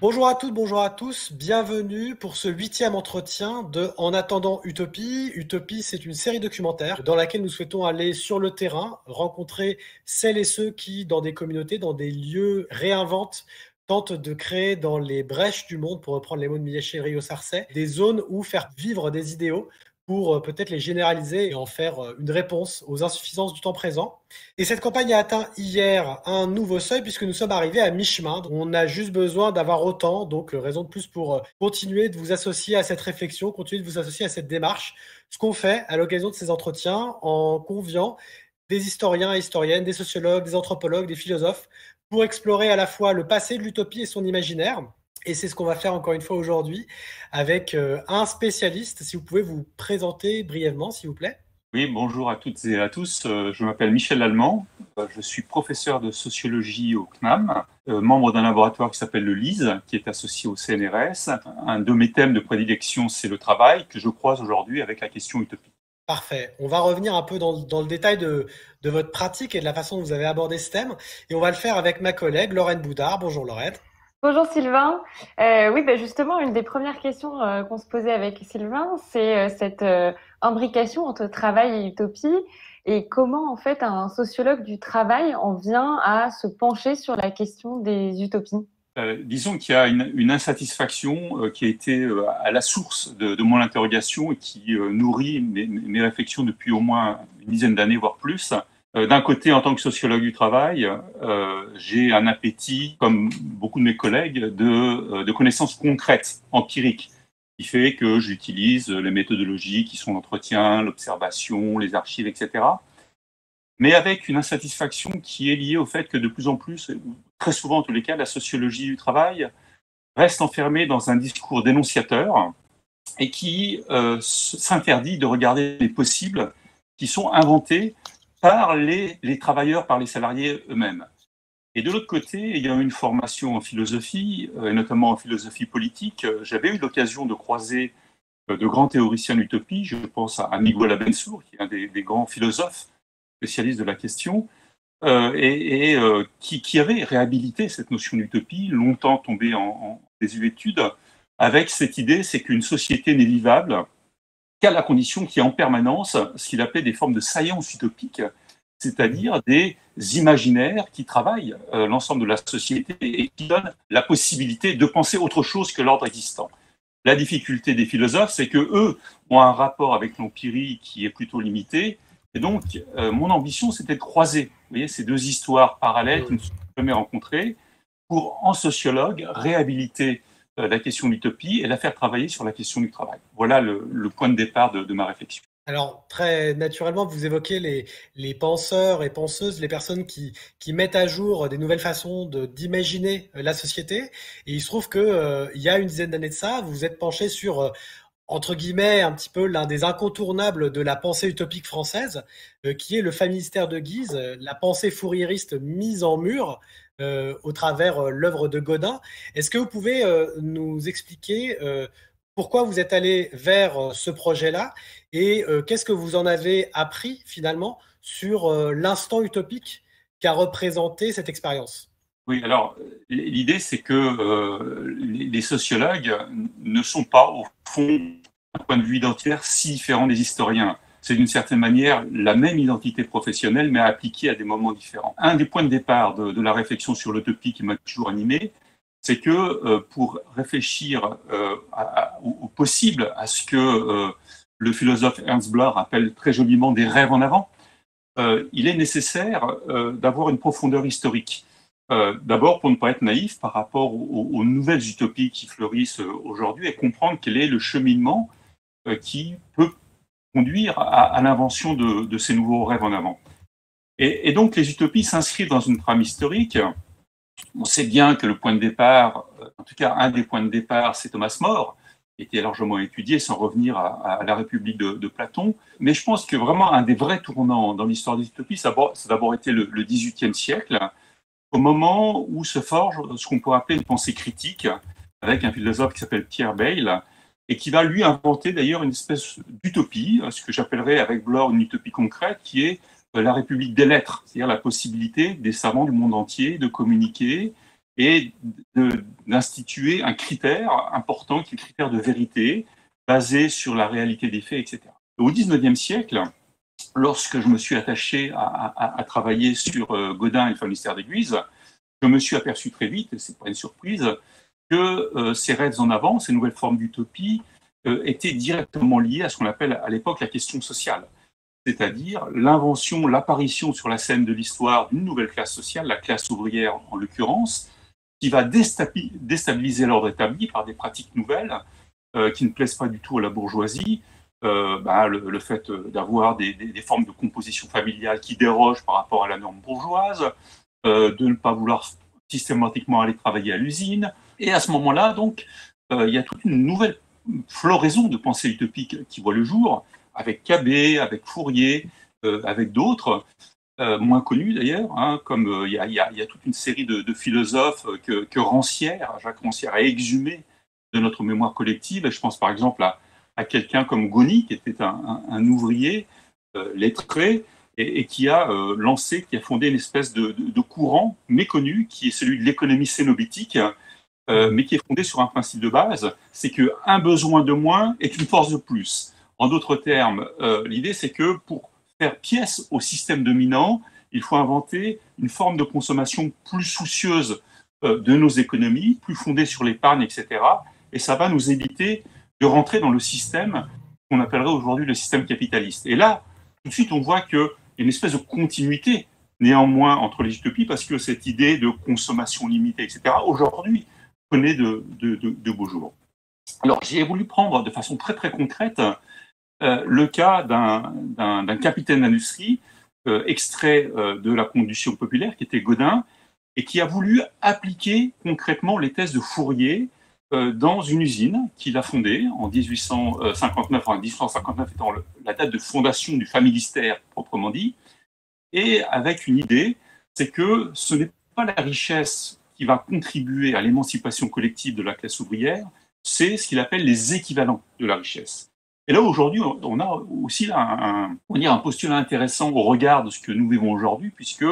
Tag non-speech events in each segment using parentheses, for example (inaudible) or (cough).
Bonjour à toutes, bonjour à tous, bienvenue pour ce huitième entretien de En attendant Utopie. Utopie, c'est une série documentaire dans laquelle nous souhaitons aller sur le terrain, rencontrer celles et ceux qui, dans des communautés, dans des lieux, réinventent tentent de créer dans les brèches du monde, pour reprendre les mots de Michel Rio-Sarcey, des zones où faire vivre des idéaux pour euh, peut-être les généraliser et en faire euh, une réponse aux insuffisances du temps présent. Et cette campagne a atteint hier un nouveau seuil puisque nous sommes arrivés à mi-chemin. On a juste besoin d'avoir autant, donc euh, raison de plus pour continuer de vous associer à cette réflexion, continuer de vous associer à cette démarche. Ce qu'on fait à l'occasion de ces entretiens en conviant des historiens et historiennes, des sociologues, des anthropologues, des philosophes, pour explorer à la fois le passé de l'utopie et son imaginaire, et c'est ce qu'on va faire encore une fois aujourd'hui avec euh, un spécialiste. Si vous pouvez vous présenter brièvement, s'il vous plaît. Oui, bonjour à toutes et à tous. Euh, je m'appelle Michel Lallemand. Euh, je suis professeur de sociologie au CNAM, membre d'un laboratoire qui s'appelle le LISE, qui est associé au CNRS. Un de mes thèmes de prédilection, c'est le travail, que je croise aujourd'hui avec la question utopique. Parfait. On va revenir un peu dans, le détail de, de, votre pratique et de la façon dont vous avez abordé ce thème. Et on va le faire avec ma collègue Lorraine Boudard. Bonjour Lorraine. Bonjour Sylvain. Euh, oui, bah justement, une des premières questions euh, qu'on se posait avec Sylvain, c'est euh, cette imbrication entre travail et utopie et comment en fait un sociologue du travail en vient à se pencher sur la question des utopies. disons qu'il y a une, insatisfaction qui a été à la source de, mon interrogation et qui nourrit mes, réflexions depuis au moins une dizaine d'années, voire plus. Euh, d'un côté, en tant que sociologue du travail, euh, j'ai un appétit, comme beaucoup de mes collègues, de, euh, de connaissances concrètes, empiriques, qui fait que j'utilise les méthodologies qui sont l'entretien, l'observation, les archives, etc. Mais avec une insatisfaction qui est liée au fait que de plus en plus, très souvent en tous les cas, la sociologie du travail reste enfermée dans un discours dénonciateur et qui s'interdit de regarder les possibles qui sont inventés par les, travailleurs, par les salariés eux-mêmes. Et de l'autre côté, il y a une formation en philosophie, euh, et notamment en philosophie politique. J'avais eu l'occasion de croiser euh, de grands théoriciens d'utopie. Je pense à Miguel Abensour, qui est un des, grands philosophes spécialistes de la question, euh, et, qui, avait réhabilité cette notion d'utopie, longtemps tombée en désuétude, avec cette idée, c'est qu'une société n'est vivable qu'à la condition qu'il y ait en permanence ce qu'il appelait des formes de science utopique, c'est-à-dire des imaginaires qui travaillent euh, l'ensemble de la société et qui donnent la possibilité de penser autre chose que l'ordre existant. La difficulté des philosophes, c'est que eux ont un rapport avec l'empirie qui est plutôt limité. Et donc, euh, mon ambition, c'était de croiser vous voyez, ces deux histoires parallèles qui ne sont jamais rencontrées pour, en sociologue, réhabiliter la question de l'utopie et la faire travailler sur la question du travail. Voilà le, point de départ de, ma réflexion. Alors, très naturellement, vous évoquez les, penseurs et penseuses, les personnes qui, mettent à jour des nouvelles façons d'imaginer la société. Et il se trouve qu'il euh, y a une dizaine d'années de ça, vous vous êtes penché sur, euh, entre guillemets, un petit peu l'un des incontournables de la pensée utopique française, qui est le familistère de Guise, la pensée fourriériste mise en mur, euh, au travers euh, l'œuvre de Godin. Est-ce que vous pouvez euh, nous expliquer pourquoi vous êtes allé vers ce projet-là et qu'est-ce que vous en avez appris finalement sur l'instant utopique qu'a représenté cette expérience? Oui, alors l'idée c'est que les sociologues ne sont pas au fond, d'un point de vue identitaire, si différents des historiens c'est d'une certaine manière la même identité professionnelle, mais appliquée à des moments différents. Un des points de départ de, la réflexion sur l'utopie qui m'a toujours animé, c'est que euh, pour réfléchir euh, au, possible, à ce que euh, le philosophe Ernst Bloch appelle très joliment des rêves en avant, il est nécessaire d'avoir une profondeur historique. D'abord pour ne pas être naïf par rapport aux, aux nouvelles utopies qui fleurissent aujourd'hui et comprendre quel est le cheminement qui peut conduire à, l'invention de, ces nouveaux rêves en avant. Et, donc les utopies s'inscrivent dans une trame historique. On sait bien que le point de départ, en tout cas un des points de départ, c'est Thomas More, qui était largement étudié sans revenir à, la République de, Platon. Mais je pense que vraiment un des vrais tournants dans l'histoire des utopies, ça a d'abord été le, le XVIIIe siècle, au moment où se forge ce qu'on pourrait appeler une pensée critique, avec un philosophe qui s'appelle Pierre Bayle, et qui va lui inventer d'ailleurs une espèce d'utopie, euh, ce que j'appellerais avec Bloch une utopie concrète, qui est euh, la République des lettres, c'est-à-dire la possibilité des savants du monde entier de communiquer et d'instituer un critère important qui est le critère de vérité, basé sur la réalité des faits, etc. Au XIXe siècle, lorsque je me suis attaché à, travailler sur euh, Godin et le famistère d'Aiguise, je me suis aperçu très vite, et ce n'est pas une surprise, que euh, ces rêves en avant, ces nouvelles formes d'utopie, euh, étaient directement liés à ce qu'on appelle à l'époque la question sociale, c'est-à-dire l'invention, l'apparition sur la scène de l'histoire d'une nouvelle classe sociale, la classe ouvrière en l'occurrence, qui va déstabiliser l'ordre établi par des pratiques nouvelles qui ne plaisent pas du tout à la bourgeoisie, euh, bah, le, fait euh, d'avoir des, formes de composition familiale qui dérogent par rapport à la norme bourgeoise, euh, de ne pas vouloir systématiquement aller travailler à l'usine. Et à ce moment-là, donc, il y a toute une nouvelle floraison de pensée utopique qui voit le jour, avec Cabet, avec Fourier, avec d'autres, moins connus d'ailleurs, hein, comme il y, a toute une série de, philosophes que, Rancière, Jacques Rancière a exhumé de notre mémoire collective. Je pense par exemple à, quelqu'un comme Goni, qui était un, ouvrier euh, lettré, et, qui a euh, lancé, qui a fondé une espèce de, courant méconnu, qui est celui de l'économie cénobitique, euh, mais qui est fondé sur un principe de base, c'est qu'un besoin de moins est une force de plus. En d'autres termes, l'idée c'est que pour faire pièce au système dominant, il faut inventer une forme de consommation plus soucieuse de nos économies, plus fondée sur l'épargne, etc. Et ça va nous éviter de rentrer dans le système qu'on appellerait aujourd'hui le système capitaliste. Et là, tout de suite, on voit qu'il y a une espèce de continuité néanmoins entre les utopies parce que cette idée de consommation limitée, etc., aujourd'hui, connaît de, beaux jours. Alors, j'ai voulu prendre de façon très, très concrète euh, le cas d'un capitaine d'industrie euh, extrait euh, de la condition populaire, qui était Godin, et qui a voulu appliquer concrètement les thèses de Fourier dans une usine qu'il a fondée en 1859, enfin 1859 étant la date de fondation du familistère proprement dit, et avec une idée, c'est que ce n'est pas la richesse qui va contribuer à l'émancipation collective de la classe ouvrière, c'est ce qu'il appelle les équivalents de la richesse. Et là, aujourd'hui, on a aussi un, on un postulat intéressant au regard de ce que nous vivons aujourd'hui, puisque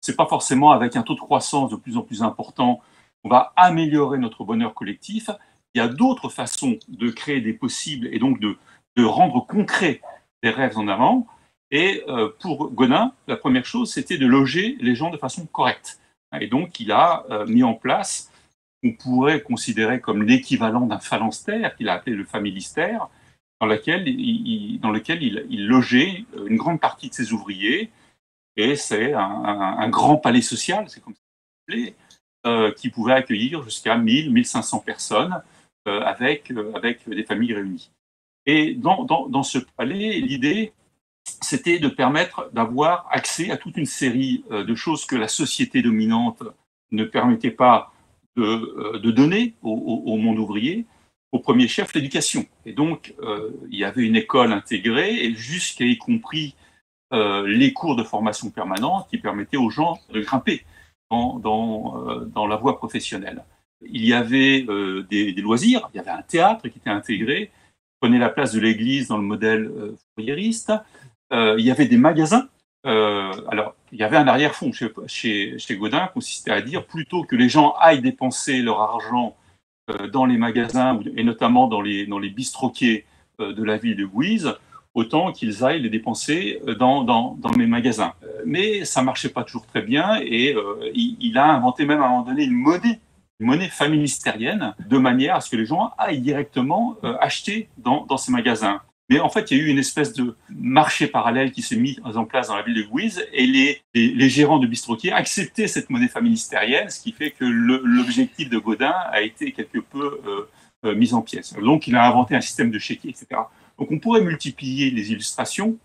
c'est pas forcément avec un taux de croissance de plus en plus important on va améliorer notre bonheur collectif. Il y a d'autres façons de créer des possibles et donc de, rendre concret des rêves en avant. Et euh, pour Godin, la première chose, c'était de loger les gens de façon correcte. Et donc, il a euh, mis en place, on pourrait considérer comme l'équivalent d'un phalanstère, qu'il a appelé le familistère, dans, lequel il, logeait une grande partie de ses ouvriers. Et c'est un, grand palais social, c'est comme ça qu'on euh, qui pouvait accueillir jusqu'à 1000, 1500 personnes euh, avec, euh, avec des familles réunies. Et dans, ce palais, l'idée, c'était de permettre d'avoir accès à toute une série de choses que la société dominante ne permettait pas de, de donner au, monde ouvrier, au premier chef l'éducation. Et donc, il y avait une école intégrée, et jusqu'à y compris les cours de formation permanente qui permettaient aux gens de grimper dans, euh, dans, la voie professionnelle. Il y avait euh, des, loisirs, il y avait un théâtre qui était intégré, prenait la place de l'église dans le modèle euh, fourriériste. Il y avait des magasins. alors, il y avait un arrière-fond chez, chez, chez, Godin, consistait à dire plutôt que les gens aillent dépenser leur argent dans les magasins et notamment dans les, dans les bistroquets de la ville de Guise, autant qu'ils aillent les dépenser euh, dans, dans, dans, mes magasins. Euh, mais ça marchait pas toujours très bien et euh, il, a inventé même à un moment donné une monnaie, une monnaie familistérienne, de manière à ce que les gens aillent directement acheter dans, dans ces magasins. Mais en fait, il y a eu une espèce de marché parallèle qui s'est mis en place dans la ville de Guise et les, les, gérants de bistroquiers acceptaient cette monnaie familistérienne, ce qui fait que l'objectif de Godin a été quelque peu mis en pièces. Donc, il a inventé un système de chéquier, etc. Donc on pourrait multiplier les illustrations.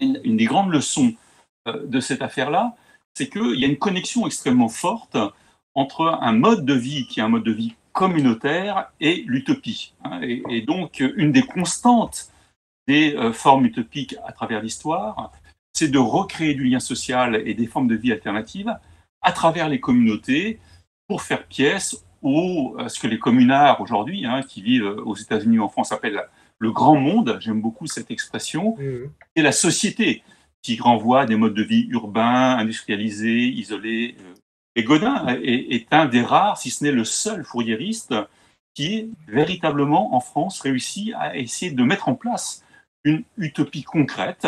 Une, des grandes leçons euh, de cette affaire-là, c'est qu'il y a une connexion extrêmement forte entre un mode de vie qui est un mode de vie communautaire et l'utopie. Hein. Et, donc une des constantes des euh, formes utopiques à travers l'histoire, c'est de recréer du lien social et des formes de vie alternatives à travers les communautés pour faire pièce au ce que les communards aujourd'hui, hein, qui vivent aux États-Unis ou en France, appellent le grand monde, j'aime beaucoup cette expression, mmh. et la société qui renvoie à des modes de vie urbains, industrialisés, isolés, euh, Et Godin est, un des rares, si ce n'est le seul fourriériste, qui véritablement en France réussit à essayer de mettre en place une utopie concrète,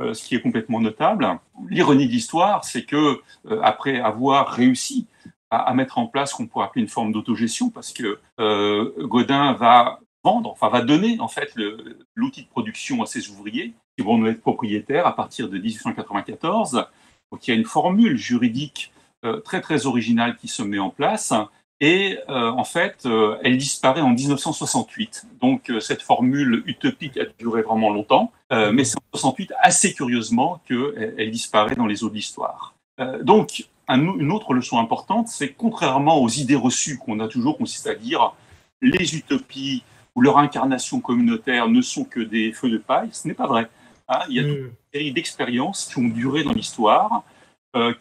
euh, ce qui est complètement notable. L'ironie de l'histoire, c'est que euh, après avoir réussi à, mettre en place ce qu'on pourrait appeler une forme d'autogestion, parce que euh, Godin va vendre, enfin va donner en fait l'outil de production à ses ouvriers qui vont être propriétaires à partir de 1894. Donc il y a une formule juridique très très originale qui se met en place et euh, en fait, euh, elle disparaît en 1968. Donc euh, cette formule utopique a duré vraiment longtemps, mais c'est en 68, assez curieusement, qu'elle elle disparaît dans les eaux de l'histoire. donc une autre leçon importante, c'est contrairement aux idées reçues qu'on a toujours consisté à dire les utopies ou leur incarnation communautaire ne sont que des feux de paille, ce n'est pas vrai. Hein. il y a mm. une série d'expériences qui ont duré dans l'histoire,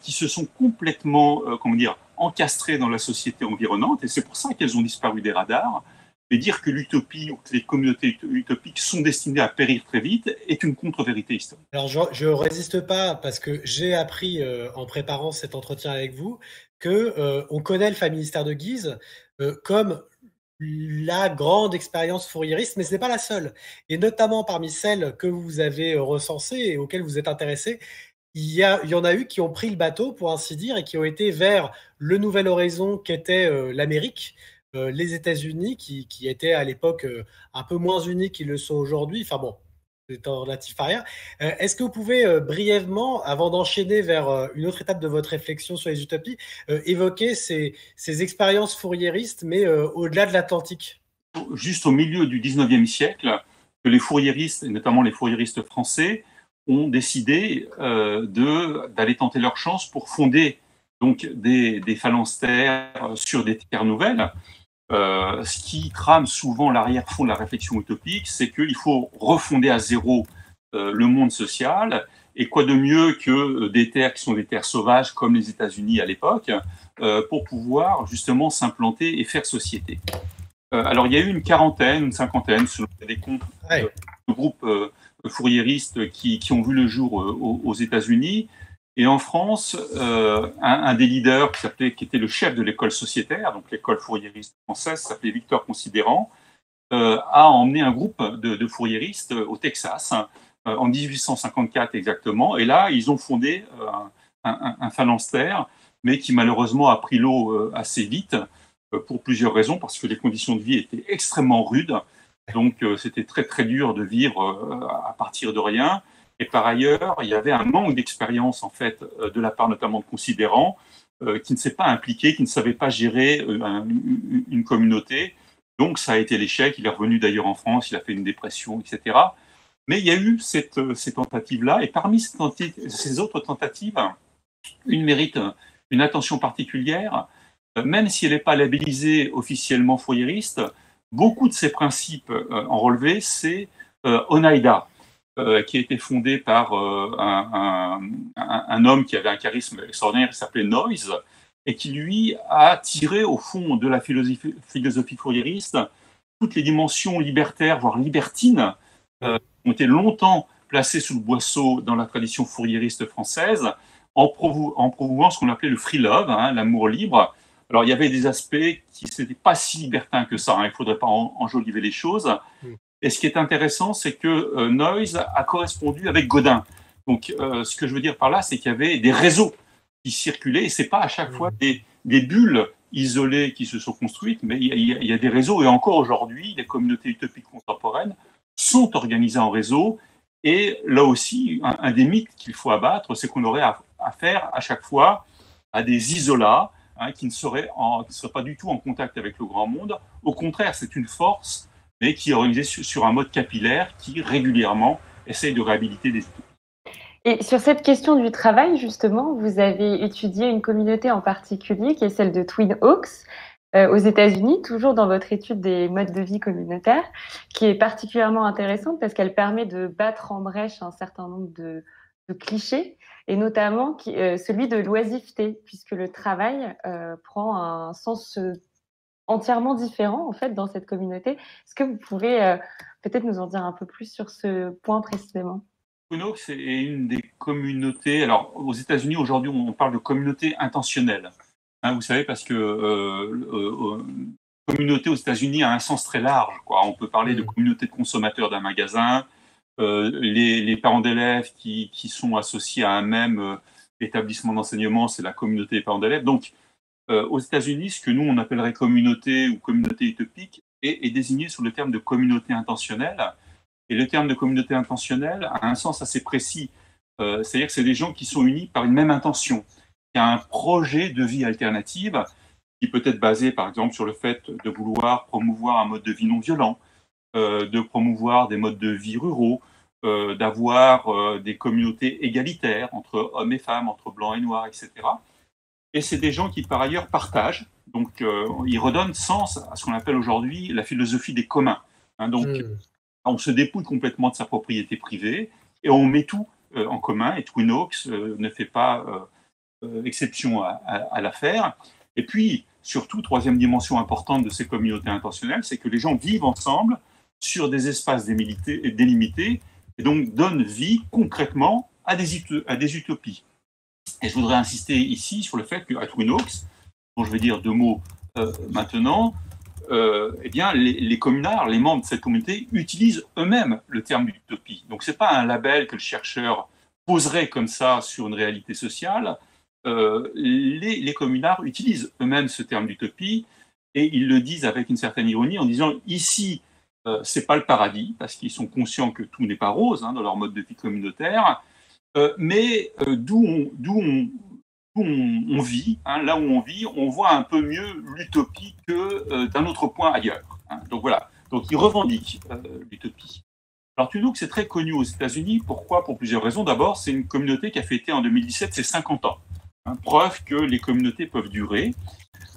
qui se sont complètement, comment dire, encastrées dans la société environnante, et c'est pour ça qu'elles ont disparu des radars. Et dire que l'utopie ou que les communautés utopiques sont destinées à périr très vite est une contre-vérité historique. Alors je ne résiste pas parce que j'ai appris euh, en préparant cet entretien avec vous que euh, on connaît le famille ministère de Guise euh, comme la grande expérience fourriériste, mais ce n'est pas la seule. Et notamment parmi celles que vous avez recensées et auxquelles vous êtes intéressé, il y, en a eu qui ont pris le bateau, pour ainsi dire, et qui ont été vers le nouvel horizon qu'était euh, l'Amérique, euh, les États-Unis, qui, étaient à l'époque euh, un peu moins unis qu'ils le sont aujourd'hui. Enfin bon, c'est relatif à rien. Est-ce que vous pouvez brièvement, avant d'enchaîner vers une autre étape de votre réflexion sur les utopies, évoquer ces, ces, expériences fourriéristes, mais au-delà de l'Atlantique? Juste au milieu du 19e siècle, que les fourriéristes, et notamment les fourriéristes français, ont décidé euh, d'aller tenter leur chance pour fonder donc des, des phalanstères sur des terres nouvelles. Euh, ce qui trame souvent l'arrière-fond de la réflexion utopique, c'est qu'il faut refonder à zéro euh, le monde social. Et quoi de mieux que des terres qui sont des terres sauvages comme les États-Unis à l'époque, euh, pour pouvoir justement s'implanter et faire société. Euh, alors il y a eu une quarantaine, une cinquantaine, selon les comptes, de groupes fourriéristes qui, ont vu le jour euh, aux, États-Unis. Et en France, euh, un, des leaders qui était le chef de l'école sociétaire, donc l'école fourriériste française, s'appelait Victor Considérant, euh, a emmené un groupe de, de fourriéristes au Texas en 1854 exactement. Et là, ils ont fondé un, un, un phalanstère, mais qui malheureusement a pris l'eau assez vite pour plusieurs raisons, parce que les conditions de vie étaient extrêmement rudes. Donc euh, c'était très très dur de vivre euh, à partir de rien. Et par ailleurs, il y avait un manque d'expérience en fait euh, de la part notamment de considérants qui ne s'est pas impliqué, qui ne savait pas gérer une communauté. Donc ça a été l'échec. Il est revenu d'ailleurs en France, il a fait une dépression, etc. Mais il y a eu cette, ces tentatives-là. Et parmi ces, autres tentatives, une mérite une attention particulière, même si elle n'est pas labellisée officiellement fourriériste, beaucoup de ces principes euh, en relevé, c'est euh, Oneida, euh, qui a été fondé par un, homme qui avait un charisme extraordinaire, qui s'appelait Noyes, et qui lui a tiré au fond de la philosophie, philosophie fourriériste toutes les dimensions libertaires, voire libertines, ont été longtemps placées sous le boisseau dans la tradition fourriériste française, en, promouvant ce qu'on appelait le free love, hein, l'amour libre, alors, il y avait des aspects qui n'étaient pas si libertins que ça. Hein. Il ne faudrait pas enjoliver les choses. Mm. Et ce qui est intéressant, c'est que euh, Noise a correspondu avec Godin. Donc, euh, ce que je veux dire par là, c'est qu'il y avait des réseaux qui circulaient. Et ce n'est pas à chaque mm. fois des, bulles isolées qui se sont construites, mais il y, a, des réseaux. Et encore aujourd'hui, les communautés utopiques contemporaines sont organisées en réseau. Et là aussi, un, des mythes qu'il faut abattre, c'est qu'on aurait affaire à chaque fois à des isolats Hein, qui ne serait, pas du tout en contact avec le grand monde. Au contraire, c'est une force, mais qui est organisée sur, un mode capillaire qui régulièrement essaye de réhabiliter des utopies. Et sur cette question du travail, justement, vous avez étudié une communauté en particulier qui est celle de Twin Oaks euh, aux États-Unis, toujours dans votre étude des modes de vie communautaires, qui est particulièrement intéressante parce qu'elle permet de battre en brèche un certain nombre de clichés et notamment euh, celui de l'oisiveté, puisque le travail euh, prend un sens euh, entièrement différent en fait dans cette communauté. Est-ce que vous pouvez peut-être nous en dire un peu plus sur ce point précisément? Kuno, c'est une des communautés. Alors, aux États-Unis, aujourd'hui, on parle de communauté intentionnelle. Hein, vous savez, parce que euh, communauté aux États-Unis a un sens très large. Quoi. On peut parler de mm. communauté de consommateurs d'un magasin, les, parents d'élèves qui, sont associés à un même établissement d'enseignement, c'est la communauté des parents d'élèves. Donc, aux États-Unis, ce que nous, on appellerait communauté ou communauté utopique est, désigné sous le terme de communauté intentionnelle. Et le terme de communauté intentionnelle a un sens assez précis. Euh, c'est-à-dire que c'est des gens qui sont unis par une même intention. Y a un projet de vie alternative qui peut être basé, par exemple, sur le fait de vouloir promouvoir un mode de vie non violent, euh, de promouvoir des modes de vie ruraux, euh, d'avoir des communautés égalitaires entre hommes et femmes, entre blancs et noirs, etc. Et c'est des gens qui, par ailleurs, partagent. Donc, ils redonnent sens à ce qu'on appelle aujourd'hui la philosophie des communs. Hein, donc, hmm on se dépouille complètement de sa propriété privée et on met tout euh, en commun. Et Twin Oaks euh, ne fait pas euh, exception à, l'affaire. Et puis, surtout, troisième dimension importante de ces communautés intentionnelles, c'est que les gens vivent ensemble sur des espaces délimités et donc donnent vie concrètement à des, à des utopies. Et je voudrais insister ici sur le fait qu'à Twin Oaks, dont je vais dire deux mots maintenant, euh, eh bien, les, communards, les membres de cette communauté, utilisent eux-mêmes le terme d'utopie. Donc, ce n'est pas un label que le chercheur poserait comme ça sur une réalité sociale. Euh, les, communards utilisent eux-mêmes ce terme d'utopie et ils le disent avec une certaine ironie en disant ici, euh, c'est pas le paradis parce qu'ils sont conscients que tout n'est pas rose hein, dans leur mode de vie communautaire, mais d'où on, on, on, vit, hein, là où on vit, on voit un peu mieux l'utopie que euh, d'un autre point ailleurs. Hein. Donc voilà, donc ils revendiquent euh, l'utopie. Alors que c'est très connu aux États-Unis. Pourquoi? Pour plusieurs raisons. D'abord, c'est une communauté qui a fêté en 2017 ses 50 ans. Preuve que les communautés peuvent durer.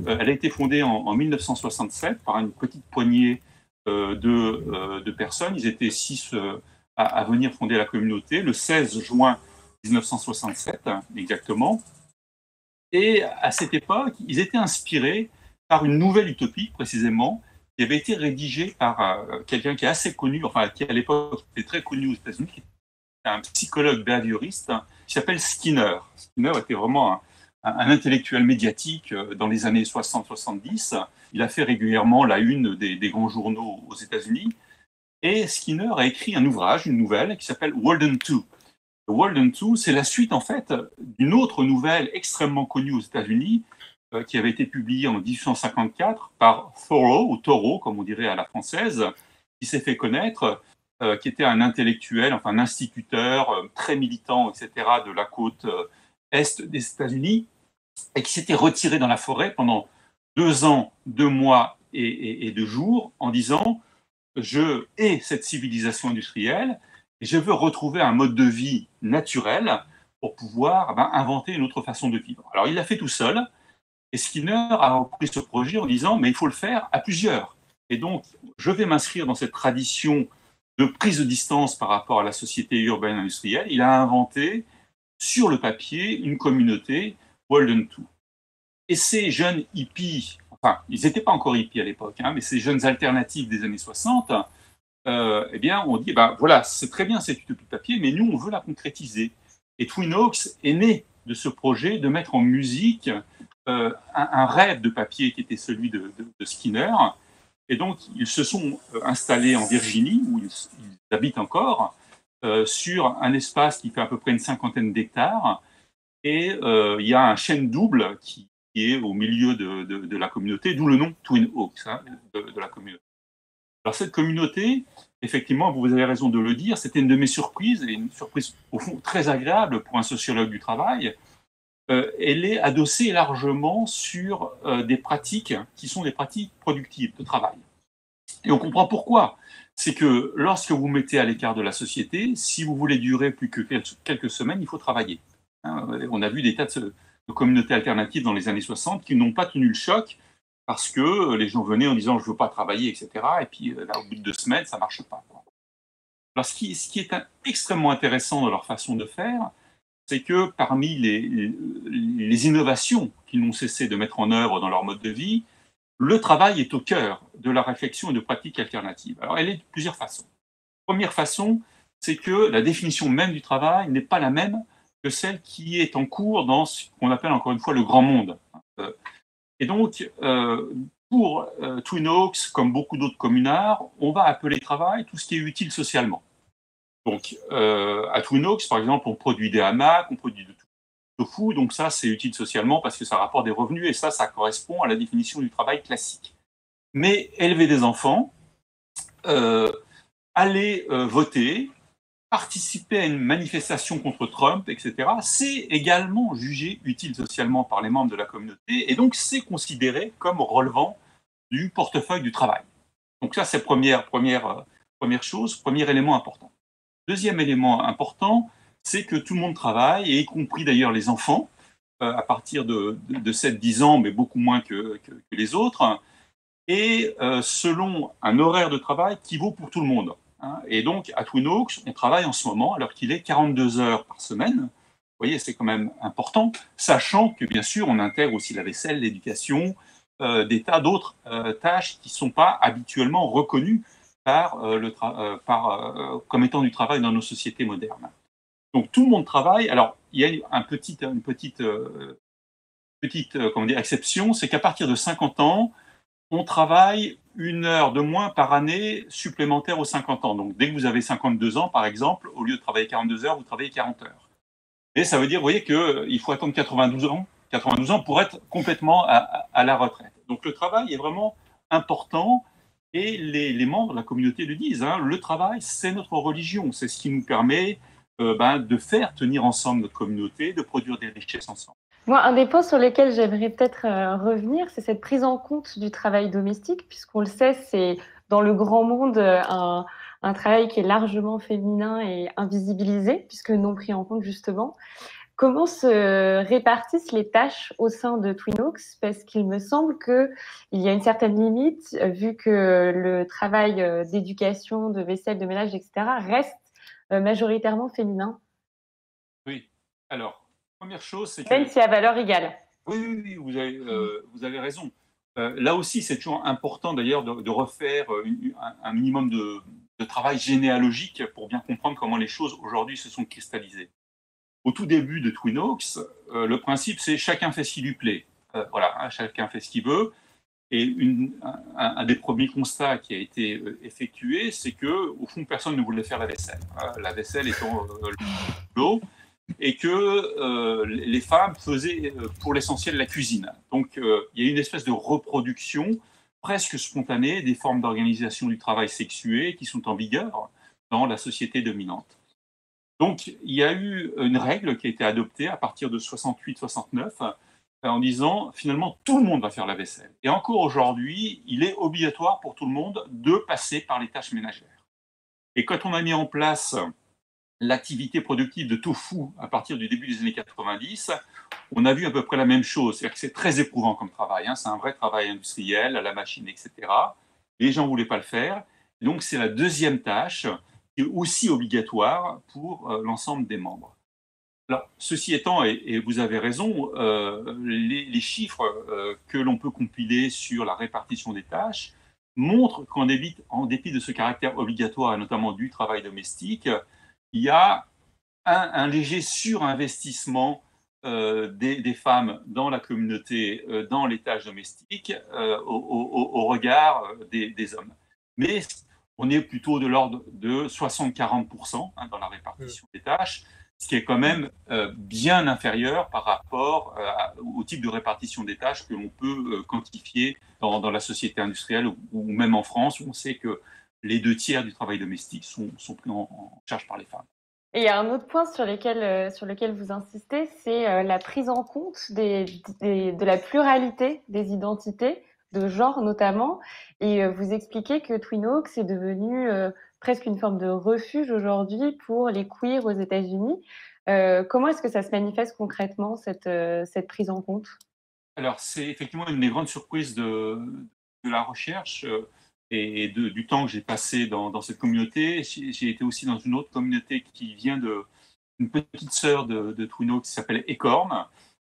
Euh, elle a été fondée en, 1967 par une petite poignée de, de, personnes. Ils étaient six à, à venir fonder la communauté le 16 juin 1967 exactement. Et à cette époque, ils étaient inspirés par une nouvelle utopie, précisément, qui avait été rédigée par euh, quelqu'un qui est assez connu, enfin, qui à l'époque était très connu aux États-Unis, un psychologue behavioriste, qui s'appelle Skinner. Skinner était vraiment un, un, intellectuel médiatique euh, dans les années 60-70. Il a fait régulièrement la une des, grands journaux aux États-Unis. Et Skinner a écrit un ouvrage, une nouvelle, qui s'appelle Walden 2 Walden 2, c'est la suite en fait d'une autre nouvelle extrêmement connue aux États-Unis euh, qui avait été publiée en 1854 par Thoreau, ou Thoreau comme on dirait à la française, qui s'est fait connaître, euh, qui était un intellectuel, enfin un instituteur très militant, etc., de la côte est des États-Unis, et qui s'était retiré dans la forêt pendant deux ans, deux mois et, deux jours en disant je hais cette civilisation industrielle et je veux retrouver un mode de vie naturel pour pouvoir ben, inventer une autre façon de vivre. Alors il l'a fait tout seul, et Skinner a repris ce projet en disant, mais il faut le faire à plusieurs. Et donc, je vais m'inscrire dans cette tradition de prise de distance par rapport à la société urbaine industrielle. Il a inventé sur le papier une communauté Walden 2. Et ces jeunes hippies, enfin, ils n'étaient pas encore hippies à l'époque, hein, mais ces jeunes alternatives des années 60, euh, eh bien, on dit, bah, voilà, c'est très bien cette utopie de papier, mais nous, on veut la concrétiser. Et Twin Oaks est né de ce projet de mettre en musique euh, un, rêve de papier qui était celui de, Skinner. Et donc, ils se sont euh, installés en Virginie, où ils, habitent encore, sur un espace qui fait à peu près une cinquantaine d'hectares. Et il y a un chêne double qui, est au milieu de, la communauté, d'où le nom Twin Oaks hein, de la communauté. Alors cette communauté, effectivement, vous avez raison de le dire, c'était une de mes surprises, et une surprise au fond très agréable pour un sociologue du travail. Euh, elle est adossée largement sur euh, des pratiques qui sont des pratiques productives de travail. Et on comprend pourquoi. C'est que lorsque vous mettez à l'écart de la société, si vous voulez durer plus que quelques semaines, il faut travailler. Hein, on a vu des tas de, communautés alternatives dans les années 60 qui n'ont pas tenu le choc parce que euh, les gens venaient en disant je ne veux pas travailler, etc. Et puis euh, au bout de deux semaines, ça ne marche pas. Alors, ce qui, ce qui, est extrêmement intéressant dans leur façon de faire, c'est que parmi les, les innovations qu'ils n'ont cessé de mettre en œuvre dans leur mode de vie, le travail est au cœur de la réflexion et de pratiques alternatives. Alors, elle est de plusieurs façons. Première façon, c'est que la définition même du travail n'est pas la même que celle qui est en cours dans ce qu'on appelle encore une fois le grand monde. Et donc, euh, pour euh, Twin Oaks, comme beaucoup d'autres communards, on va appeler travail tout ce qui est utile socialement. Donc, euh, à Twin Oaks, par exemple, on produit des hamacs, on produit du tofu, donc ça, c'est utile socialement parce que ça rapporte des revenus, et ça, ça correspond à la définition du travail classique. Mais élever des enfants, aller voter, participer à une manifestation contre Trump, etc., c'est également jugé utile socialement par les membres de la communauté, et donc c'est considéré comme relevant du portefeuille du travail. Donc ça, c'est première, première, euh, première chose, premier élément important. Deuxième élément important, c'est que tout le monde travaille, y compris d'ailleurs les enfants, euh, à partir de, de, 7-10 ans, mais beaucoup moins que, les autres, et euh, selon un horaire de travail qui vaut pour tout le monde. Hein. Et donc, à Twin Oaks, on travaille en ce moment, alors qu'il est 42 heures par semaine. Vous voyez, c'est quand même important, sachant que, bien sûr, on intègre aussi la vaisselle, l'éducation, euh, des tas d'autres tâches qui ne sont pas habituellement reconnues comme étant du travail dans nos sociétés modernes. Donc, tout le monde travaille. Alors, il y a un petit, une petite, petite comment dire, exception, c'est qu'à partir de 50 ans, on travaille une heure de moins par année supplémentaire aux 50 ans. Donc, dès que vous avez 52 ans, par exemple, au lieu de travailler 42 heures, vous travaillez 40 heures. Et ça veut dire, vous voyez, qu'il euh, faut attendre 92 ans, 92 ans pour être complètement à, la retraite. Donc, le travail est vraiment important et les, membres de la communauté le disent. Hein, le travail, c'est notre religion. C'est ce qui nous permet euh, ben, de faire tenir ensemble notre communauté, de produire des richesses ensemble. Moi, un des points sur lesquels j'aimerais peut-être euh, revenir, c'est cette prise en compte du travail domestique, puisqu'on le sait, c'est dans le grand monde euh, un, un, travail qui est largement féminin et invisibilisé, puisque non pris en compte justement. Comment se répartissent les tâches au sein de Twinox Parce qu'il me semble qu'il y a une certaine limite, vu que le travail d'éducation, de vaisselle, de ménage, etc., reste majoritairement féminin. Oui. Alors, Première chose, c'est que... Même si à valeur égale. Oui, oui, oui vous, avez, euh, vous avez raison. Euh, là aussi, c'est toujours important d'ailleurs de, refaire euh, un, minimum de, travail généalogique pour bien comprendre comment les choses aujourd'hui se sont cristallisées. Au tout début de Twin Oaks, le principe c'est chacun fait ce qui lui plaît. voilà, hein, chacun fait ce qu'il veut. Et un, des premiers constats qui a été effectué, c'est que au fond personne ne voulait faire la vaisselle. la vaisselle étant l'eau et que euh, les femmes faisaient euh, pour l'essentiel la cuisine. Donc euh, il y a une espèce de reproduction presque spontanée des formes d'organisation du travail sexué qui sont en vigueur dans la société dominante. Donc il y a eu une règle qui a été adoptée à partir de 68-69 en disant finalement tout le monde va faire la vaisselle. Et encore aujourd'hui, il est obligatoire pour tout le monde de passer par les tâches ménagères. Et quand on a mis en place l'activité productive de tofu à partir du début des années 90, on a vu à peu près la même chose. C'est-à-dire que c'est très éprouvant comme travail. Hein. C'est un vrai travail industriel, à la machine, etc. Les gens ne voulaient pas le faire. donc, c'est la deuxième tâche qui est aussi obligatoire pour euh, l'ensemble des membres. Alors, ceci étant, et, vous avez raison, euh, les, chiffres euh, que l'on peut compiler sur la répartition des tâches montrent qu'en dépit, en dépit de ce caractère obligatoire, et notamment du travail domestique, il y a un, léger surinvestissement euh, des, femmes dans la communauté, euh, dans les tâches domestiques, euh, au, regard des, hommes. Mais on est plutôt de l'ordre de 60-40% hein, dans la répartition des tâches, ce qui est quand même bien inférieur par rapport au type de répartition des tâches que l'on peut quantifier dans, la société industrielle ou, même en France, où on sait que les deux tiers du travail domestique sont, pris en, charge par les femmes. Et il y a un autre point sur, lequel, euh, sur lequel vous insistez, c'est euh, la prise en compte de la pluralité des identités, de genre notamment. Et euh, vous expliquez que Twin Oaks est devenu presque une forme de refuge aujourd'hui pour les queers aux États-Unis. comment est-ce que ça se manifeste concrètement, cette, cette prise en compte? Alors, c'est effectivement une des grandes surprises de, de la recherche et du temps que j'ai passé dans, cette communauté. J'ai été aussi dans une autre communauté qui vient de une petite sœur de, de Twino qui s'appelle Écorne.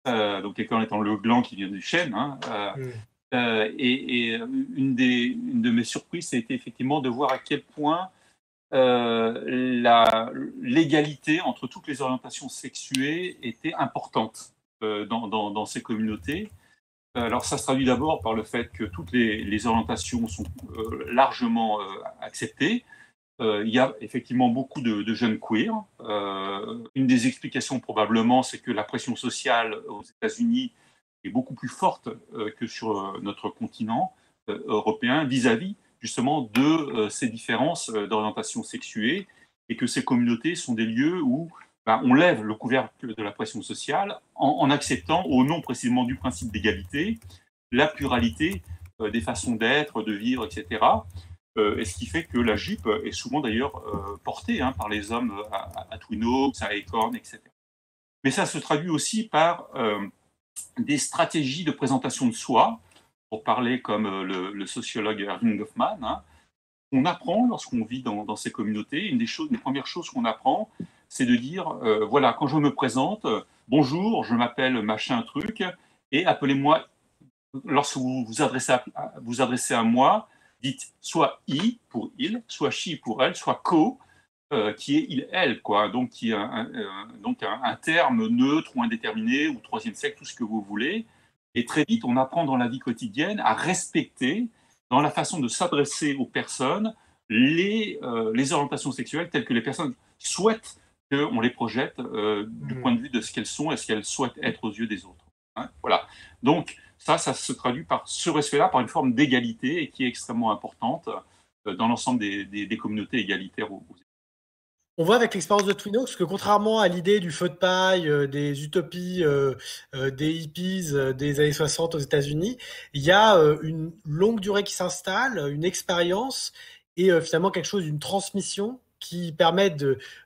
Euh, donc Écorne étant le gland qui vient du chêne. Hein, euh, euh, et, une, des, une de mes surprises, ça a été effectivement de voir à quel point l'égalité entre toutes les orientations sexuées était importante dans, dans, ces communautés. Alors ça se traduit d'abord par le fait que toutes les, orientations sont largement acceptées. il y a effectivement beaucoup de, de jeunes queers. une des explications probablement, c'est que la pression sociale aux États-Unis est beaucoup plus forte que sur notre continent européen vis-à-vis justement de ces différences d'orientation sexuée et que ces communautés sont des lieux où ben, on lève le couvercle de la pression sociale en, acceptant, au nom précisément du principe d'égalité, la pluralité euh, des façons d'être, de vivre, etc. Euh, et ce qui fait que la jupe est souvent d'ailleurs euh, portée hein, par les hommes à, à Twin Oaks, à Acorn, etc. Mais ça se traduit aussi par des stratégies de présentation de soi, pour parler comme le, sociologue Erwin Goffman, hein, on apprend lorsqu'on vit dans, ces communautés. Une des, choses, premières choses qu'on apprend, c'est de dire euh, voilà, quand je me présente, bonjour, je m'appelle machin truc, et appelez-moi, lorsque vous vous adressez à, vous adressez à moi, dites soit i pour il, soit she pour elle, soit co, euh, qui est il, elle, quoi. Donc, qui est un, donc un, terme neutre ou indéterminé ou troisième siècle, tout ce que vous voulez. Et très vite, on apprend dans la vie quotidienne à respecter dans la façon de s'adresser aux personnes les, euh, les orientations sexuelles telles que les personnes souhaitent qu'on les projette euh, du mmh. point de vue de ce qu'elles sont et ce qu'elles souhaitent être aux yeux des autres. Hein. voilà. Donc, ça, ça se traduit par ce respect-là, par une forme d'égalité et qui est extrêmement importante euh, dans l'ensemble des, des, communautés égalitaires aux, on voit avec l'expérience de Twin Oaks que contrairement à l'idée du feu de paille, euh, des utopies, euh, euh, des hippies des années 60 aux États-Unis, il y a une longue durée qui s'installe, une expérience et finalement quelque chose d'une transmission qui permet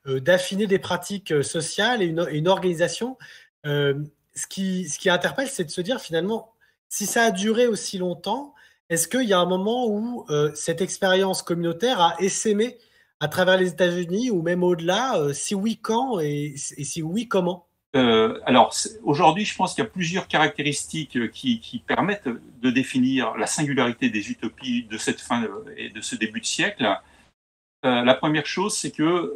d'affiner des pratiques sociales et une, organisation. ce, qui, ce qui interpelle, c'est de se dire finalement, si ça a duré aussi longtemps, est-ce qu'il y a un moment où cette expérience communautaire a essaimé à travers les États-Unis ou même au-delà euh, Si oui, quand et, si oui, comment? Euh, alors, aujourd'hui, je pense qu'il y a plusieurs caractéristiques euh, qui, permettent de définir la singularité des utopies de cette fin et de ce début de siècle. la première chose, c'est que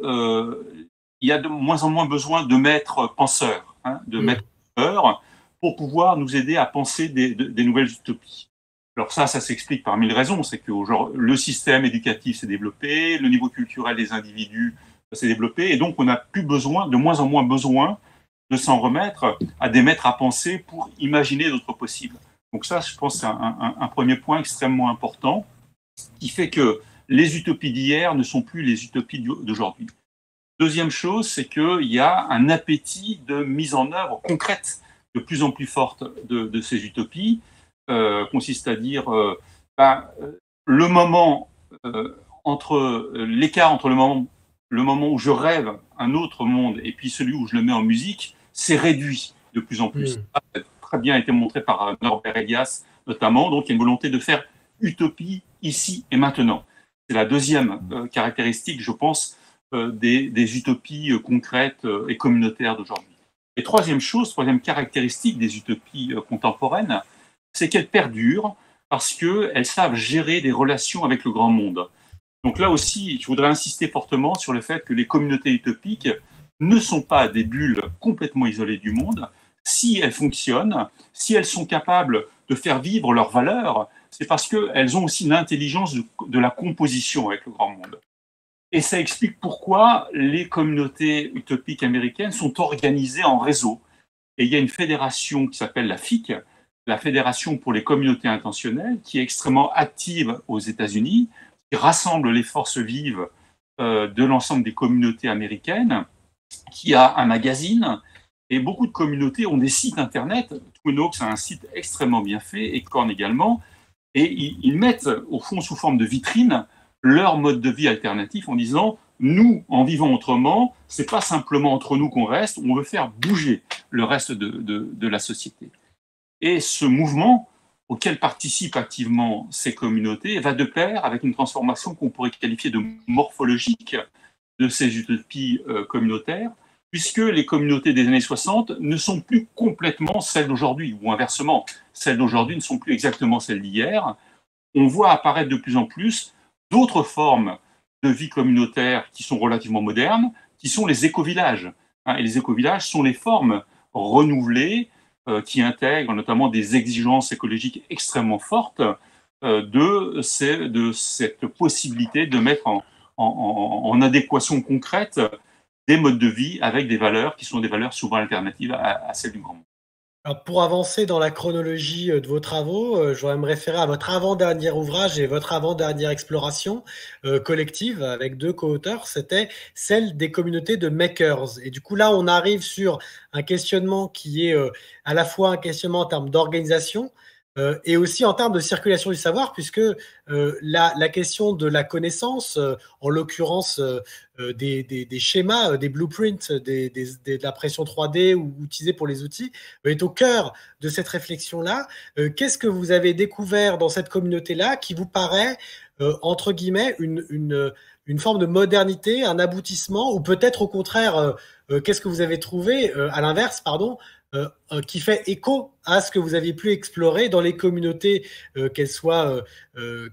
il y a de moins en moins besoin de maîtres penseurs, hein, de mmh. maîtres penseurs, pour pouvoir nous aider à penser des nouvelles utopies. Alors ça, ça s'explique par mille raisons. C'est que le système éducatif s'est développé, le niveau culturel des individus s'est développé, et donc on n'a plus besoin, de moins en moins besoin, de s'en remettre à des maîtres à penser pour imaginer d'autres possibles. Donc ça, je pense, c'est un, premier point extrêmement important qui fait que les utopies d'hier ne sont plus les utopies d'aujourd'hui. Deuxième chose, c'est qu'il y a un appétit de mise en œuvre concrète de plus en plus forte de ces utopies consiste à dire euh, ben, euh, le moment entre l'écart entre le moment, le moment où je rêve un autre monde et puis celui où je le mets en musique, c'est réduit de plus en plus. Hmm. Ça a très bien été montré par Norbert Elias notamment. Donc il y a une volonté de faire utopie ici et maintenant. C'est la deuxième caractéristique, je pense, des, des, utopies concrètes et communautaires d'aujourd'hui. Et troisième chose, troisième caractéristique des utopies contemporaines, c'est qu'elles perdurent parce qu'elles savent gérer des relations avec le grand monde. Donc là aussi, je voudrais insister fortement sur le fait que les communautés utopiques ne sont pas des bulles complètement isolées du monde. Si elles fonctionnent, si elles sont capables de faire vivre leurs valeurs, c'est parce qu'elles ont aussi l'intelligence de, la composition avec le grand monde. Et ça explique pourquoi les communautés utopiques américaines sont organisées en réseau. Et il y a une fédération qui s'appelle la FIC, la Fédération pour les communautés intentionnelles, qui est extrêmement active aux États-Unis, qui rassemble les forces vives euh, de l'ensemble des communautés américaines, qui a un magazine, et beaucoup de communautés ont des sites Internet. Twin a un site extrêmement bien fait, et Korn également, et ils, mettent au fond sous forme de vitrine leur mode de vie alternatif en disant nous, en vivant autrement, c'est pas simplement entre nous qu'on reste, on veut faire bouger le reste de la société. Et ce mouvement auquel participent activement ces communautés va de pair avec une transformation qu'on pourrait qualifier de morphologique de ces utopies euh, communautaires, puisque les communautés des années 60 ne sont plus complètement celles d'aujourd'hui, ou inversement, celles d'aujourd'hui ne sont plus exactement celles d'hier. On voit apparaître de plus en plus d'autres formes de vie communautaire qui sont relativement modernes, qui sont les éco-villages. Hein, et les éco-villages sont les formes renouvelées qui intègre notamment des exigences écologiques extrêmement fortes de, de, cette possibilité de mettre en, en, adéquation concrète des modes de vie avec des valeurs qui sont des valeurs souvent alternatives à, celles du grand monde. Pour avancer dans la chronologie euh, de vos travaux, euh, je voudrais me référer à votre avant-dernier ouvrage et votre avant-dernière exploration euh, collective avec deux co-auteurs, c'était celle des communautés de makers. Et du coup là, on arrive sur un questionnement qui est à la fois un questionnement en termes d'organisation, euh, et aussi en termes de circulation du savoir, puisque euh, la, question de la connaissance, euh, en l'occurrence des, schémas, des blueprints, de la pression 3D ou utilisés pour les outils, est au cœur de cette réflexion-là. Qu'est-ce que vous avez découvert dans cette communauté-là qui vous paraît, entre guillemets, une, forme de modernité, un aboutissement, ou peut-être au contraire, qu'est-ce que vous avez trouvé, à l'inverse, pardon, euh, euh, qui fait écho à ce que vous aviez pu explorer dans les communautés, euh, qu'elles soient,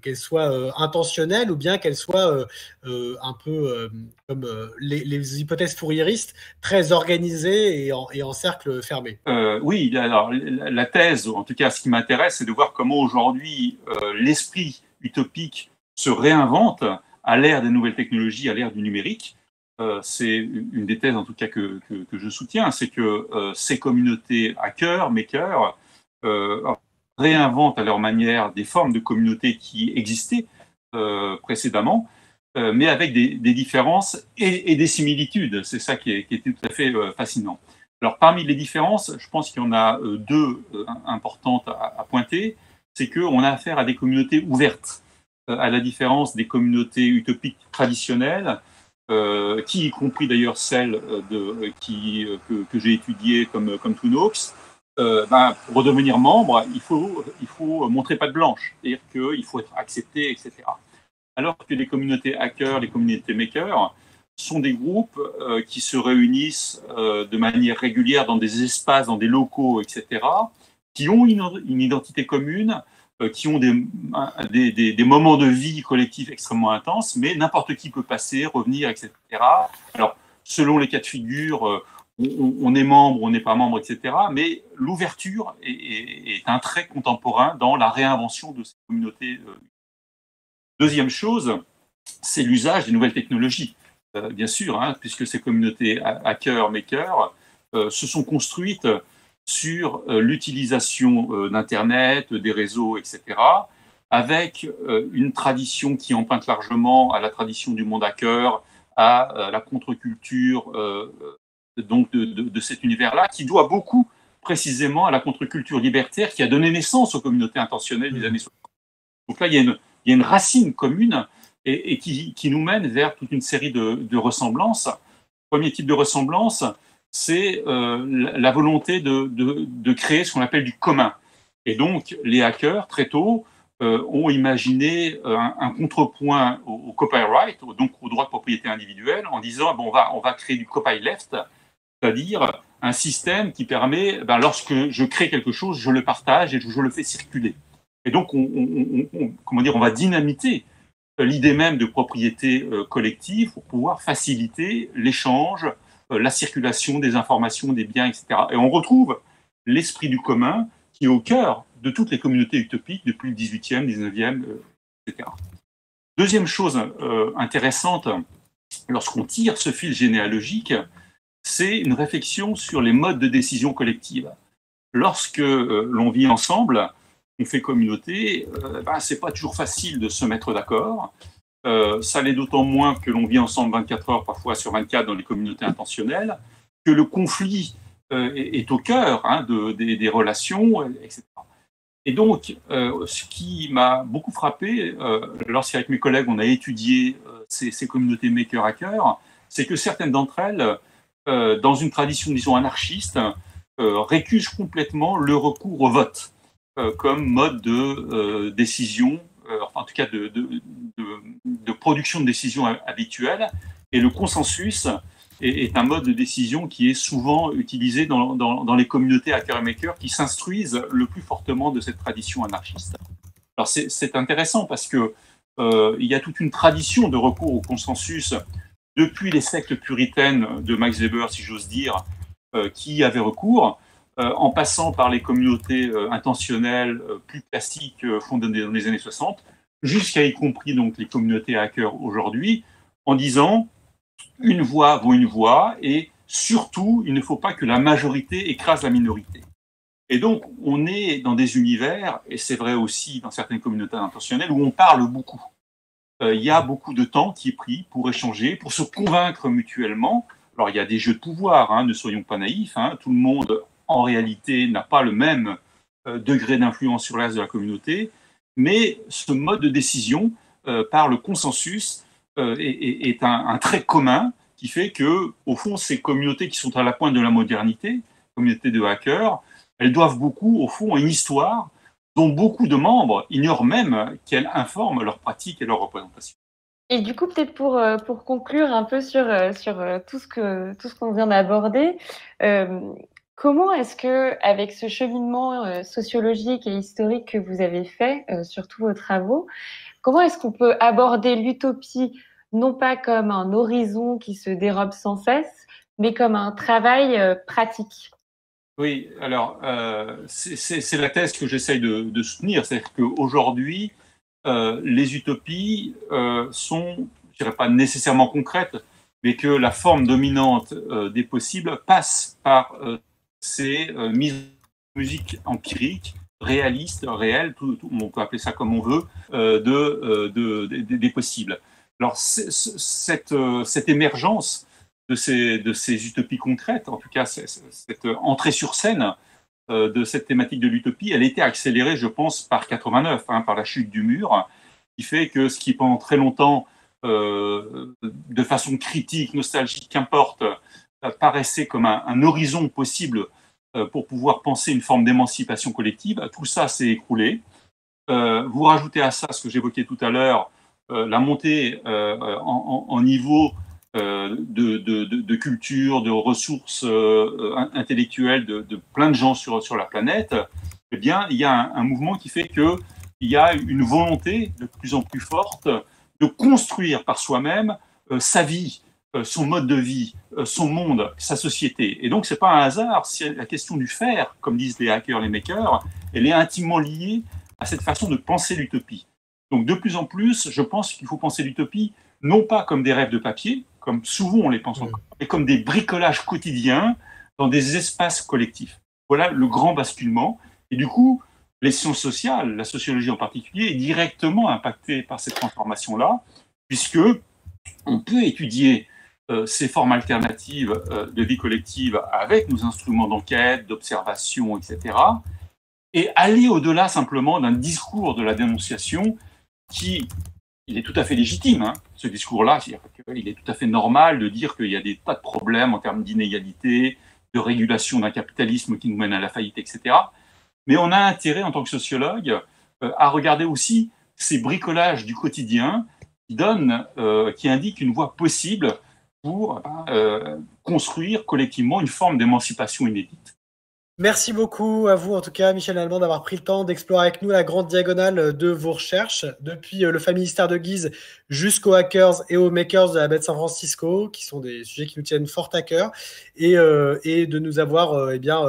qu'elles soient intentionnelles ou bien qu'elles soient un peu comme les, hypothèses fourriéristes, très organisées et en, cercle fermé. oui, alors la thèse, en tout cas ce qui m'intéresse, c'est de voir comment aujourd'hui l'esprit utopique se réinvente à l'ère des nouvelles technologies, à l'ère du numérique euh, c'est une des thèses en tout cas que, je soutiens, c'est que euh, ces communautés hackers, makers, euh, réinventent à leur manière des formes de communautés qui existaient précédemment, mais avec des, différences et, des similitudes. C'est ça qui, était tout à fait fascinant. Alors parmi les différences, je pense qu'il y en a deux importantes à, à pointer. C'est qu'on a affaire à des communautés ouvertes, à la différence des communautés utopiques traditionnelles euh, qui y compris d'ailleurs celle euh, de, euh, qui, que, j'ai étudiée comme, comme Twinox, ben, pour redevenir membre, il faut, il faut montrer pas de blanche, c'est-à-dire qu'il faut être accepté, etc. Alors que les communautés hackers, les communautés makers, sont des groupes qui se réunissent de manière régulière dans des espaces, dans des locaux, etc., qui ont une, identité commune, qui ont des, des, moments de vie collectifs extrêmement intenses, mais n'importe qui peut passer, revenir, etc. Alors, selon les cas de figure, euh, on, est membre, on n'est pas membre, etc. Mais l'ouverture est, un trait contemporain dans la réinvention de ces communautés. Euh. Deuxième chose, c'est l'usage des nouvelles technologies, bien sûr, hein, puisque ces communautés hackers, makers, se sont construites sur euh, l'utilisation euh, d'Internet, des réseaux, etc., avec euh, une tradition qui emprunte largement à la tradition du monde hacker, à la contre-culture donc de, cet univers-là, qui doit beaucoup précisément à la contre-culture libertaire qui a donné naissance aux communautés intentionnelles des mmh. années 60. Donc là, il y a une, racine commune et, qui, nous mène vers toute une série de, de ressemblances. Premier type de ressemblance, c'est euh, la volonté de, créer ce qu'on appelle du commun. Et donc, les hackers, très tôt, euh, ont imaginé euh, un, contrepoint au, copyright, donc au droit de propriété individuelle, en disant bon, on, va, on va créer du copyleft, c'est-à-dire un système qui permet, ben, lorsque je crée quelque chose, je le partage et je, le fais circuler. Et donc, on, comment dire, on va dynamiter l'idée même de propriété collective pour pouvoir faciliter l'échange, la circulation des informations, des biens, etc. Et on retrouve l'esprit du commun qui est au cœur de toutes les communautés utopiques depuis le 18e, 19e, etc. Deuxième chose euh, intéressante, lorsqu'on tire ce fil généalogique, c'est une réflexion sur les modes de décision collective. Lorsque euh, l'on vit ensemble, on fait communauté, ben, c'est pas toujours facile de se mettre d'accord. Euh, ça l'est d'autant moins que l'on vit ensemble 24 heures, parfois sur 24 dans les communautés intentionnelles, que le conflit euh, est, au cœur hein, de, des, relations, etc. Et donc, euh, ce qui m'a beaucoup frappé, lorsqu'avec mes collègues on a étudié ces, ces, communautés maker-hacker, c'est que certaines d'entre elles, dans une tradition, disons, anarchiste, récusent complètement le recours au vote comme mode de décision en tout cas de, production de décision habituelle. Et le consensus est, un mode de décision qui est souvent utilisé dans, les communautés hacker qui s'instruisent le plus fortement de cette tradition anarchiste. Alors c'est intéressant parce que euh, il y a toute une tradition de recours au consensus depuis les sectes puritaines de Max Weber, si j'ose dire, euh, qui avaient recours. En passant par les communautés intentionnelles plus classiques fondées dans les années 60, jusqu'à y compris donc les communautés hackers aujourd'hui, en disant une voix vaut une voix et surtout, il ne faut pas que la majorité écrase la minorité. Et donc, on est dans des univers, et c'est vrai aussi dans certaines communautés intentionnelles, où on parle beaucoup. Euh, il y a beaucoup de temps qui est pris pour échanger, pour se convaincre mutuellement. Alors, il y a des jeux de pouvoir, hein, ne soyons pas naïfs. Hein. tout le monde, en réalité, n'a pas le même euh, degré d'influence sur l'âge de la communauté, mais ce mode de décision euh, par le consensus est, un, trait commun qui fait que, au fond, ces communautés qui sont à la pointe de la modernité, communautés de hackers, elles doivent beaucoup, au fond, une histoire dont beaucoup de membres ignorent même qu'elle informe leurs pratiques et leurs représentations. Et du coup, peut-être pour, euh, pour conclure un peu sur, euh, sur euh, tout ce que tout ce qu'on vient d'aborder, comment est-ce que, avec ce cheminement sociologique et historique que vous avez fait sur tous vos travaux, comment est-ce qu'on peut aborder l'utopie non pas comme un horizon qui se dérobe sans cesse, mais comme un travail pratique? Oui, alors euh, c'est la thèse que j'essaye de, soutenir, c'est-à-dire qu'aujourd'hui, euh, les utopies euh, sont, je dirais pas nécessairement concrètes, mais que la forme dominante des possibles passe par ces mises musique empiriques, réalistes, réelles, on peut appeler ça comme on veut, de, des possibles. Alors cette, cette émergence de ces, de ces utopies concrètes, en tout cas cette entrée sur scène euh, de cette thématique de l'utopie, elle a été accélérée, je pense, par 89, hein, par la chute du mur, qui fait que ce qui pendant très longtemps, euh, de façon critique, nostalgique, qu'importe, euh, paraissait comme un, horizon possible pour pouvoir penser une forme d'émancipation collective, tout ça s'est écroulé. vous rajoutez à ça ce que j'évoquais tout à l'heure, la montée en, niveau euh, de, culture, de ressources euh, intellectuelles de, plein de gens sur, sur la planète, eh bien, il y a un, mouvement qui fait qu'il y a une volonté de plus en plus forte de construire par soi-même euh, sa vie, son mode de vie, son monde, sa société. Et donc, c'est pas un hasard si la question du faire, comme disent les hackers, les makers, elle est intimement liée à cette façon de penser l'utopie. Donc, de plus en plus, je pense qu'il faut penser l'utopie non pas comme des rêves de papier, comme souvent on les pense encore, mais comme des bricolages quotidiens dans des espaces collectifs. Voilà le grand basculement. Et du coup, les sciences sociales, la sociologie en particulier, est directement impactée par cette transformation-là, puisque on peut étudier euh, ces formes alternatives euh, de vie collective avec nos instruments d'enquête, d'observation, etc., et aller au-delà simplement d'un discours de la dénonciation qui il est tout à fait légitime, hein, ce discours-là. Il est tout à fait normal de dire qu'il y a des tas de problèmes en termes d'inégalité, de régulation d'un capitalisme qui nous mène à la faillite, etc. Mais on a intérêt, en tant que sociologue, euh, à regarder aussi ces bricolages du quotidien qui donnent, euh, qui indiquent une voie possible pour euh, construire collectivement une forme d'émancipation inédite. Merci beaucoup à vous, en tout cas, Michel Allemand, d'avoir pris le temps d'explorer avec nous la grande diagonale de vos recherches, depuis euh, le familistère de Guise jusqu'aux hackers et aux makers de la baie de San Francisco, qui sont des sujets qui nous tiennent fort à cœur, et, euh, de nous avoir eh bien,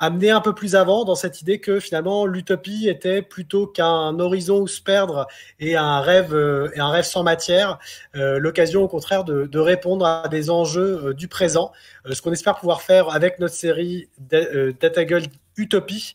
amener un peu plus avant dans cette idée que finalement l'utopie était plutôt qu'un horizon où se perdre et un rêve euh, et un rêve sans matière, euh, l'occasion au contraire de, répondre à des enjeux euh, du présent, ce qu'on espère pouvoir faire avec notre série Data Utopie.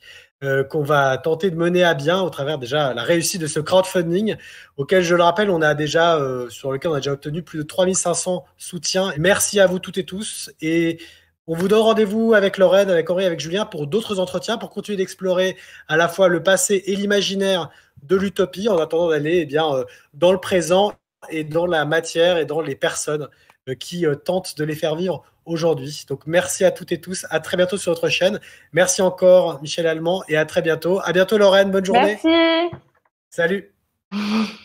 qu'on va tenter de mener à bien au travers déjà la réussite de ce crowdfunding auquel je le rappelle on a déjà sur lequel on a déjà obtenu plus de 3500 soutiens merci à vous toutes et tous et on vous donne rendez-vous avec Lorraine, avec Henri, avec Julien pour d'autres entretiens, pour continuer d'explorer à la fois le passé et l'imaginaire de l'utopie, en attendant d'aller eh bien euh, dans le présent et dans la matière et dans les personnes euh, qui euh, tentent de les faire vivre aujourd'hui. Donc merci à toutes et tous. À très bientôt sur notre chaîne. Merci encore Michel Allemand et à très bientôt. À bientôt Lorraine. Bonne journée. Merci. Salut. (laughs)